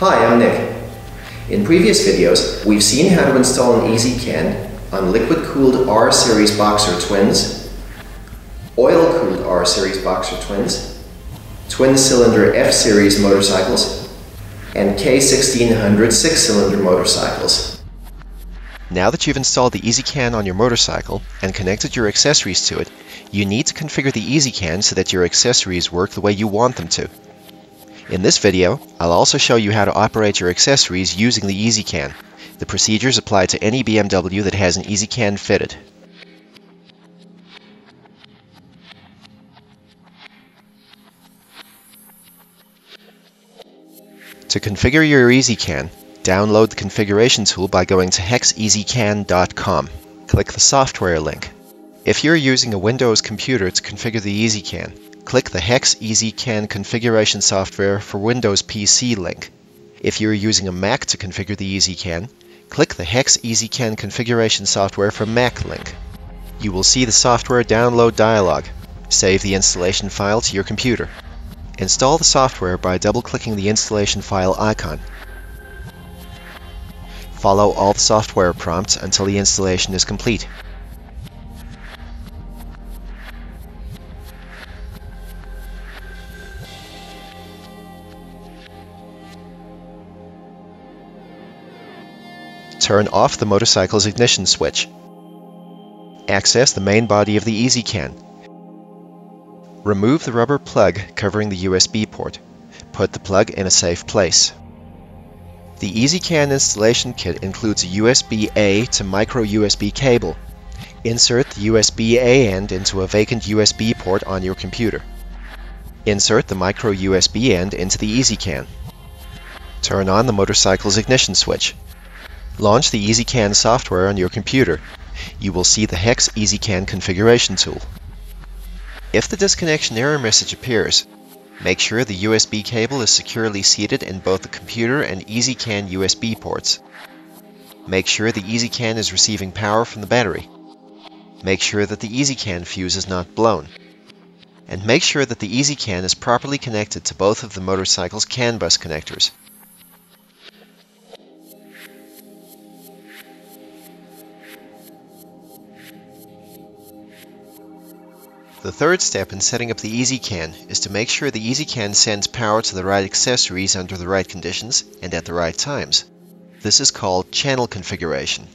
Hi, I'm Nick. In previous videos, we've seen how to install an ezCAN on liquid-cooled R-Series boxer twins, oil-cooled R-Series boxer twins, twin-cylinder F-Series motorcycles, and K1600 six-cylinder motorcycles. Now that you've installed the ezCAN on your motorcycle and connected your accessories to it, you need to configure the ezCAN so that your accessories work the way you want them to. In this video, I'll also show you how to operate your accessories using the ezCAN. The procedures apply to any BMW that has an ezCAN fitted. To configure your ezCAN, download the configuration tool by going to hexezcan.com. Click the software link. If you're using a Windows computer to configure the ezCAN, click the Hex ezCAN configuration software for Windows PC link. If you're using a Mac to configure the ezCAN, click the Hex ezCAN configuration software for Mac link. You will see the software download dialog. Save the installation file to your computer. Install the software by double-clicking the installation file icon. Follow all the software prompts until the installation is complete. Turn off the motorcycle's ignition switch. Access the main body of the ezCAN. Remove the rubber plug covering the USB port. Put the plug in a safe place. The ezCAN installation kit includes a USB-A to micro USB cable. Insert the USB-A end into a vacant USB port on your computer. Insert the micro USB end into the ezCAN. Turn on the motorcycle's ignition switch. Launch the ezCAN software on your computer. You will see the Hex ezCAN configuration tool. If the disconnection error message appears, make sure the USB cable is securely seated in both the computer and ezCAN USB ports. Make sure the ezCAN is receiving power from the battery. Make sure that the ezCAN fuse is not blown. And make sure that the ezCAN is properly connected to both of the motorcycle's CAN bus connectors. The third step in setting up the ezCAN is to make sure the ezCAN sends power to the right accessories under the right conditions and at the right times. This is called channel configuration.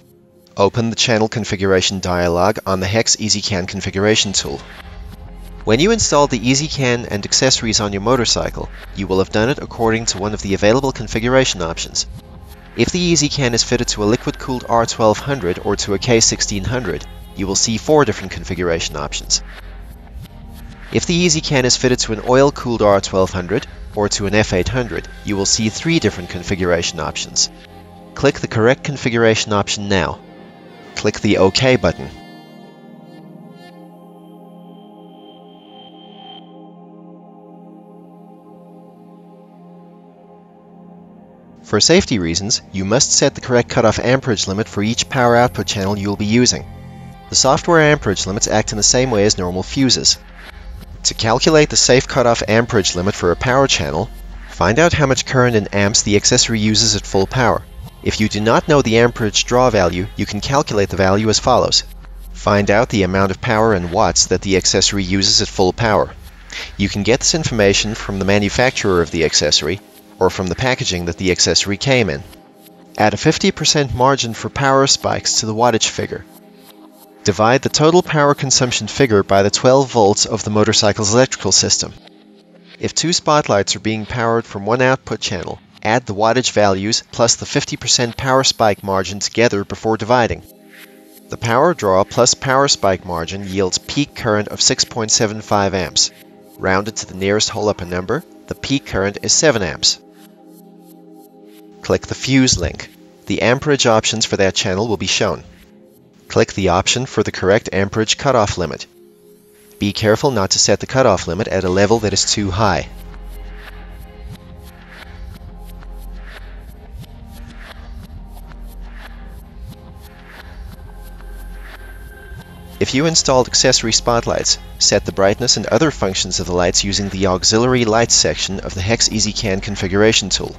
Open the channel configuration dialog on the Hex ezCAN configuration tool. When you install the ezCAN and accessories on your motorcycle, you will have done it according to one of the available configuration options. If the ezCAN is fitted to a liquid-cooled R1200 or to a K1600, you will see four different configuration options. If the ezCAN is fitted to an oil-cooled R1200 or to an F800, you will see three different configuration options. Click the correct configuration option now. Click the OK button. For safety reasons, you must set the correct cutoff amperage limit for each power output channel you will be using. The software amperage limits act in the same way as normal fuses, calculate the safe cutoff amperage limit for a power channel, find out how much current in amps the accessory uses at full power. If you do not know the amperage draw value, you can calculate the value as follows. Find out the amount of power in watts that the accessory uses at full power. You can get this information from the manufacturer of the accessory, or from the packaging that the accessory came in. Add a 50% margin for power spikes to the wattage figure. Divide the total power consumption figure by the 12 volts of the motorcycle's electrical system. If two spotlights are being powered from one output channel, add the wattage values plus the 50% power spike margin together before dividing. The power draw plus power spike margin yields peak current of 6.75 amps. Rounded to the nearest whole upper number, the peak current is 7 amps. Click the fuse link. The amperage options for that channel will be shown. Click the option for the correct amperage cutoff limit. Be careful not to set the cutoff limit at a level that is too high. If you installed accessory spotlights, set the brightness and other functions of the lights using the auxiliary lights section of the Hex ezCAN configuration tool.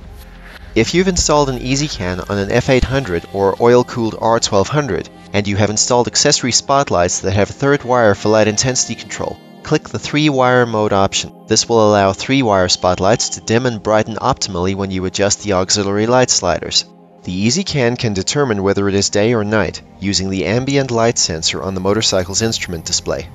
If you've installed an ezCAN on an F800 or oil-cooled R1200 and you have installed accessory spotlights that have a third wire for light intensity control, click the 3-wire mode option. This will allow 3-wire spotlights to dim and brighten optimally when you adjust the auxiliary light sliders. The ezCAN can determine whether it is day or night using the ambient light sensor on the motorcycle's instrument display.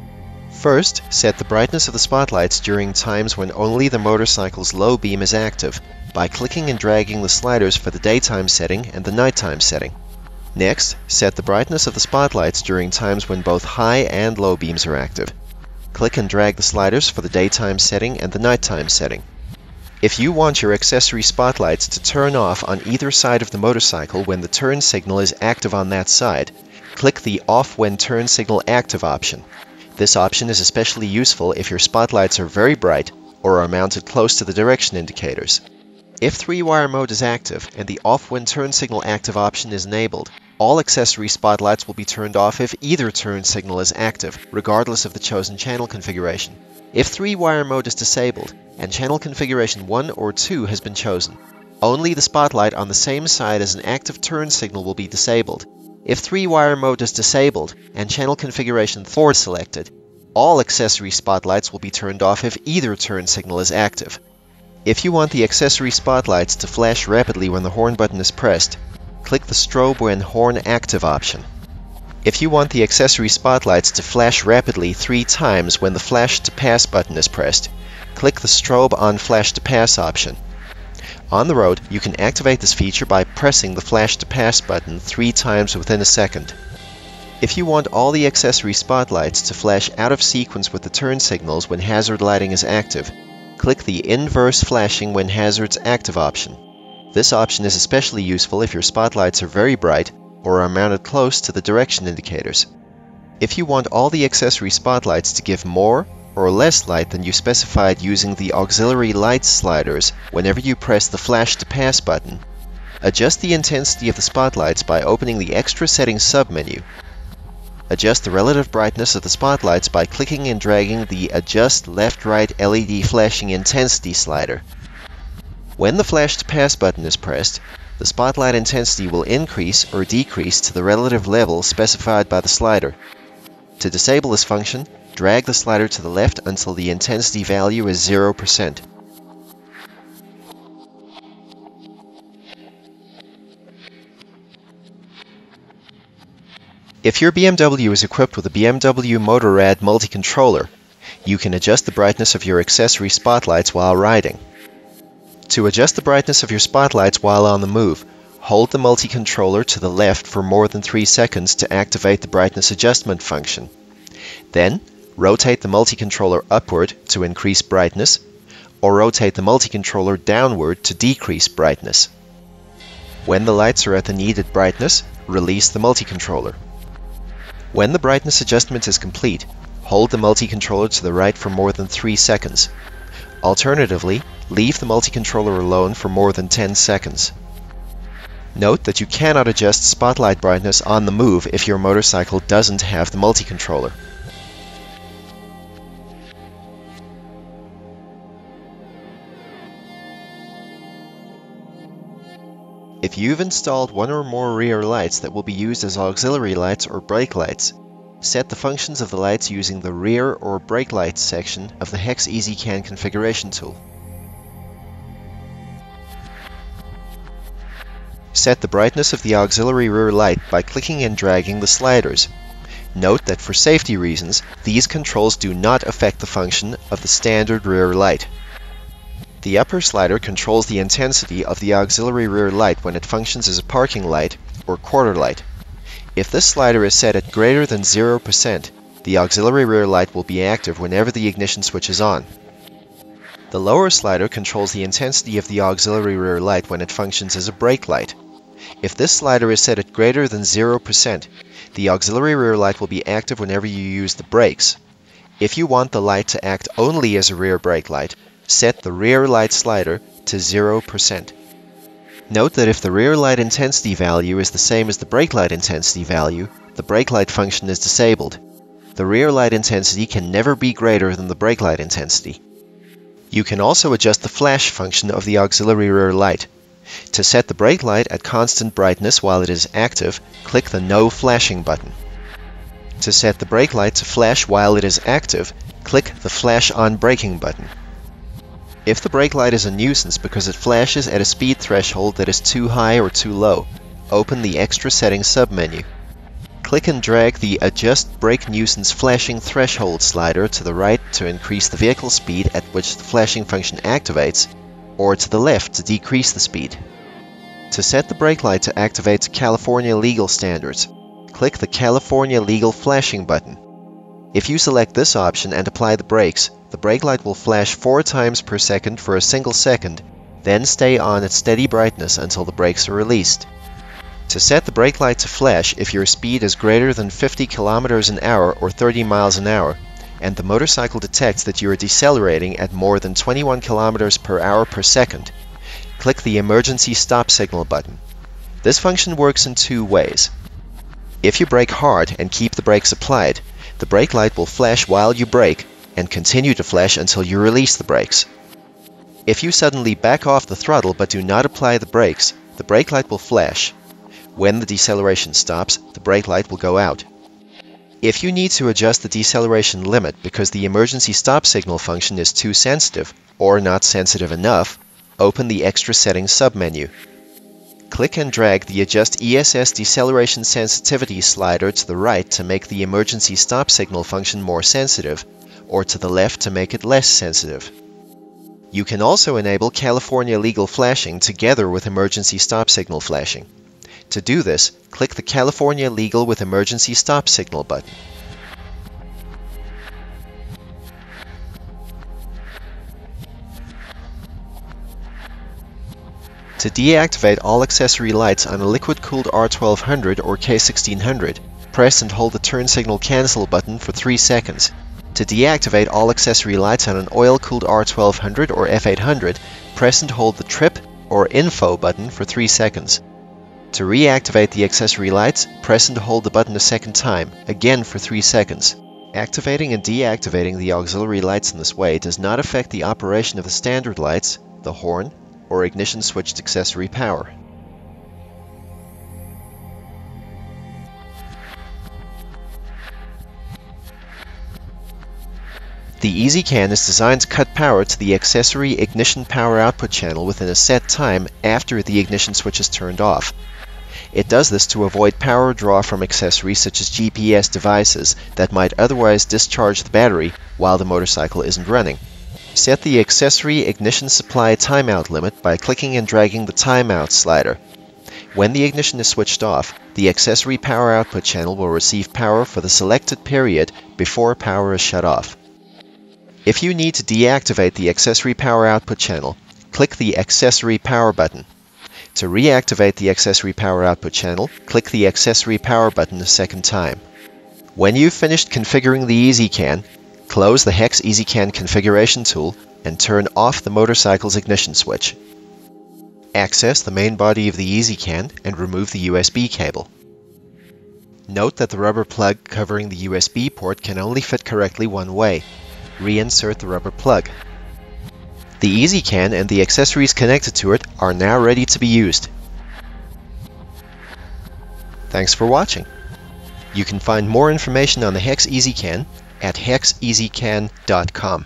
First, set the brightness of the spotlights during times when only the motorcycle's low beam is active by clicking and dragging the sliders for the daytime setting and the nighttime setting. Next, set the brightness of the spotlights during times when both high and low beams are active. Click and drag the sliders for the daytime setting and the nighttime setting. If you want your accessory spotlights to turn off on either side of the motorcycle when the turn signal is active on that side, click the Off when turn signal active option. This option is especially useful if your spotlights are very bright or are mounted close to the direction indicators. If 3-wire mode is active and the off when turn signal active option is enabled, all accessory spotlights will be turned off if either turn signal is active, regardless of the chosen channel configuration. If 3-wire mode is disabled and channel configuration 1 or 2 has been chosen, only the spotlight on the same side as an active turn signal will be disabled, if 3-wire mode is disabled and channel configuration 4 is selected, all accessory spotlights will be turned off if either turn signal is active. If you want the accessory spotlights to flash rapidly when the horn button is pressed, click the strobe when horn active option. If you want the accessory spotlights to flash rapidly three times when the flash to pass button is pressed, click the strobe on flash to pass option. On the road, you can activate this feature by pressing the flash to pass button three times within a second. If you want all the accessory spotlights to flash out of sequence with the turn signals when hazard lighting is active, click the inverse flashing when hazards active option. This option is especially useful if your spotlights are very bright or are mounted close to the direction indicators. If you want all the accessory spotlights to give more or less light than you specified using the auxiliary light sliders whenever you press the flash to pass button. Adjust the intensity of the spotlights by opening the extra settings submenu. Adjust the relative brightness of the spotlights by clicking and dragging the adjust left-right LED flashing intensity slider. When the flash to pass button is pressed, the spotlight intensity will increase or decrease to the relative level specified by the slider. To disable this function, Drag the slider to the left until the intensity value is 0%. If your BMW is equipped with a BMW Motorrad multi-controller, you can adjust the brightness of your accessory spotlights while riding. To adjust the brightness of your spotlights while on the move, hold the multi-controller to the left for more than 3 seconds to activate the brightness adjustment function. Then, rotate the multi-controller upward to increase brightness, or rotate the multi-controller downward to decrease brightness. When the lights are at the needed brightness, release the multi-controller. When the brightness adjustment is complete, hold the multi-controller to the right for more than 3 seconds. Alternatively, leave the multi-controller alone for more than 10 seconds. Note that you cannot adjust spotlight brightness on the move if your motorcycle doesn't have the multi-controller. If you've installed one or more rear lights that will be used as auxiliary lights or brake lights, set the functions of the lights using the rear or brake lights section of the Hex ezCAN configuration tool. Set the brightness of the auxiliary rear light by clicking and dragging the sliders. Note that for safety reasons, these controls do not affect the function of the standard rear light. The upper slider controls the intensity of the auxiliary rear light when it functions as a parking light or quarter light. If this slider is set at greater than 0%, the auxiliary rear light will be active whenever the ignition switch is on. The lower slider controls the intensity of the auxiliary rear light when it functions as a brake light. If this slider is set at greater than 0%, the auxiliary rear light will be active whenever you use the brakes. If you want the light to act only as a rear brake light, set the rear light slider to 0%. Note that if the rear light intensity value is the same as the brake light intensity value, the brake light function is disabled. The rear light intensity can never be greater than the brake light intensity. You can also adjust the flash function of the auxiliary rear light. To set the brake light at constant brightness while it is active, click the No Flashing button. To set the brake light to flash while it is active, click the Flash on Braking button. If the brake light is a nuisance because it flashes at a speed threshold that is too high or too low, open the Extra Settings submenu. Click and drag the Adjust Brake Nuisance Flashing Threshold slider to the right to increase the vehicle speed at which the flashing function activates, or to the left to decrease the speed. To set the brake light to activate to California legal standards, click the California Legal Flashing button. If you select this option and apply the brakes, the brake light will flash four times per second for a single second, then stay on at steady brightness until the brakes are released. To set the brake light to flash if your speed is greater than 50 kilometers an hour or 30 miles an hour, and the motorcycle detects that you are decelerating at more than 21 kilometers per hour per second, click the emergency stop signal button. This function works in two ways. If you brake hard and keep the brakes applied, the brake light will flash while you brake and continue to flash until you release the brakes. If you suddenly back off the throttle but do not apply the brakes, the brake light will flash. When the deceleration stops, the brake light will go out. If you need to adjust the deceleration limit because the emergency stop signal function is too sensitive or not sensitive enough, open the Extra Settings submenu. Click and drag the Adjust ESS Deceleration Sensitivity slider to the right to make the emergency stop signal function more sensitive, or to the left to make it less sensitive. You can also enable California legal flashing together with emergency stop signal flashing. To do this, click the California Legal with Emergency Stop Signal button. To deactivate all accessory lights on a liquid-cooled R1200 or K1600, press and hold the turn signal cancel button for 3 seconds. To deactivate all accessory lights on an oil-cooled R1200 or F800, press and hold the trip or info button for 3 seconds. To reactivate the accessory lights, press and hold the button a second time, again for 3 seconds. Activating and deactivating the auxiliary lights in this way does not affect the operation of the standard lights, the horn, or ignition switched accessory power. The ezCAN is designed to cut power to the accessory ignition power output channel within a set time after the ignition switch is turned off. It does this to avoid power draw from accessories such as GPS devices that might otherwise discharge the battery while the motorcycle isn't running. Set the accessory ignition supply timeout limit by clicking and dragging the timeout slider. When the ignition is switched off, the accessory power output channel will receive power for the selected period before power is shut off. If you need to deactivate the accessory power output channel, click the Accessory Power button. To reactivate the accessory power output channel, click the accessory power button a second time. When you've finished configuring the ezCAN, close the Hex ezCAN configuration tool and turn off the motorcycle's ignition switch. Access the main body of the ezCAN and remove the USB cable. Note that the rubber plug covering the USB port can only fit correctly one way. Reinsert the rubber plug. The ezCAN and the accessories connected to it are now ready to be used. Thanks for watching. You can find more information on the Hex ezCAN at hexezcan.com.